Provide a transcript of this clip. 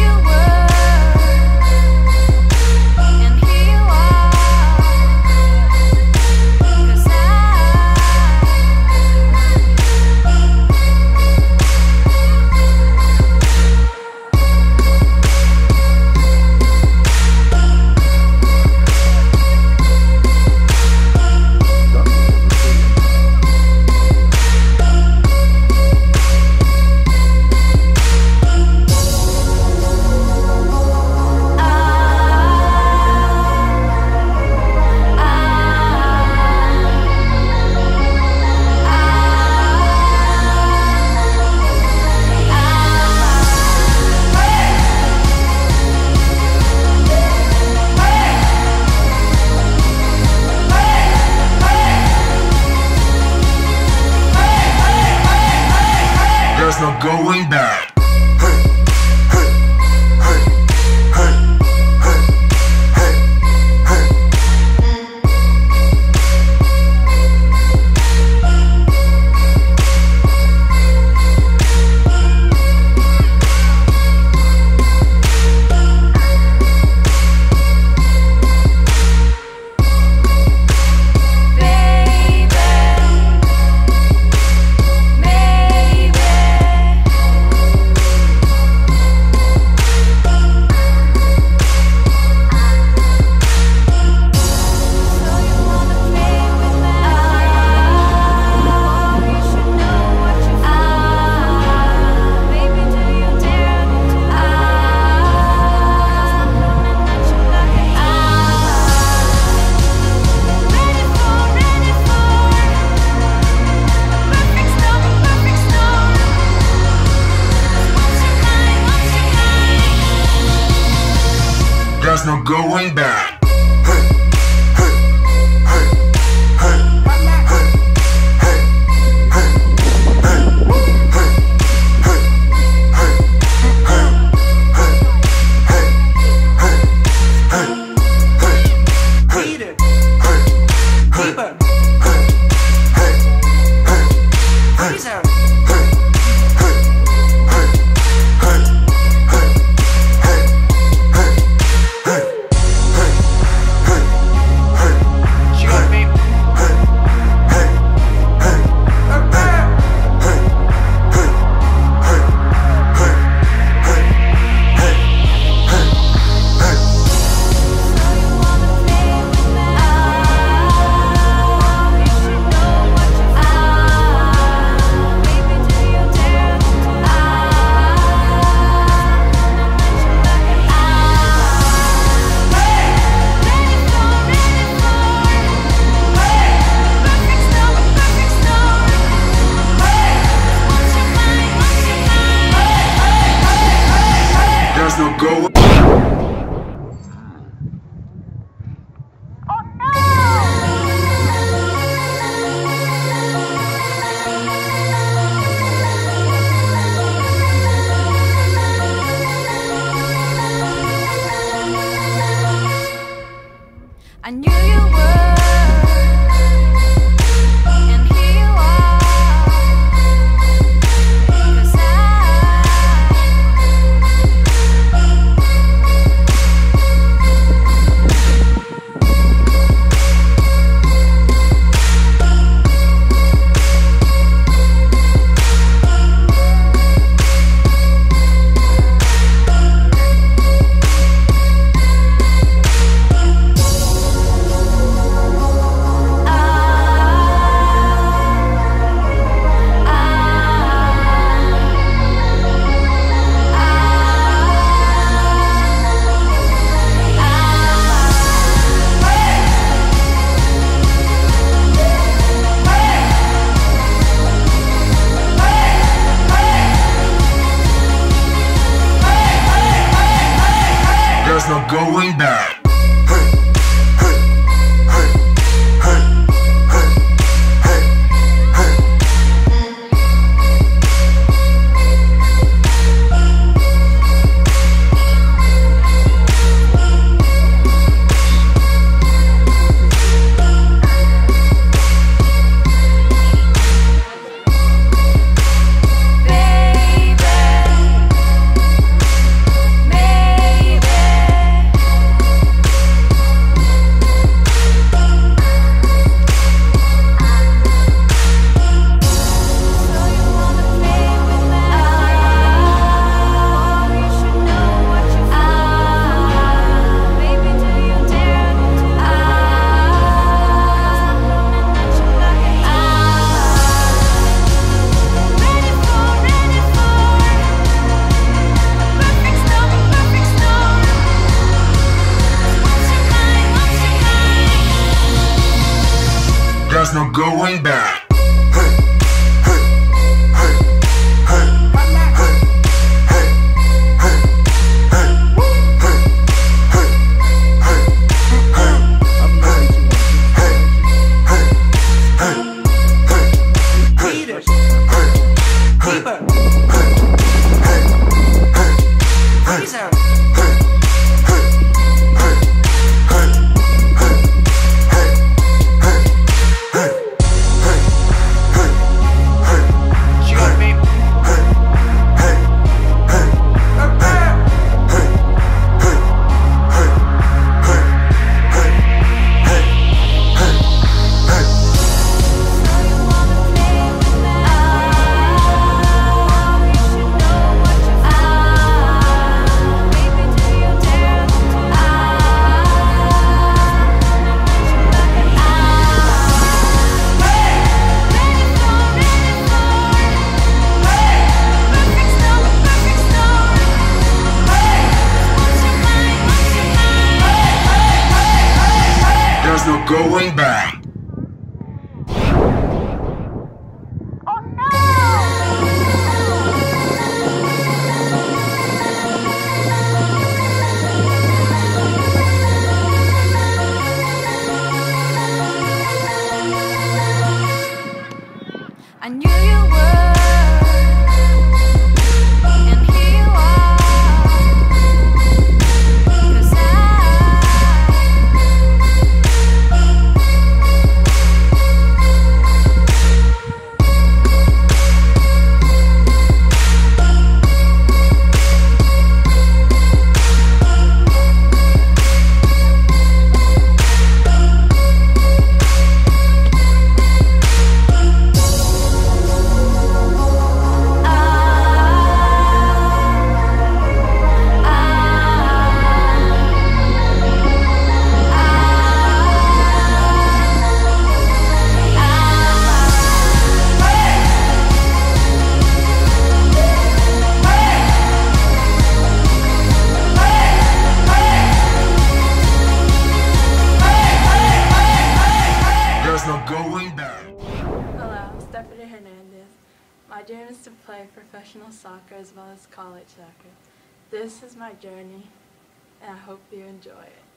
you were. No going back. No going back. I knew you were, as well as college soccer. This is my journey, and I hope you enjoy it.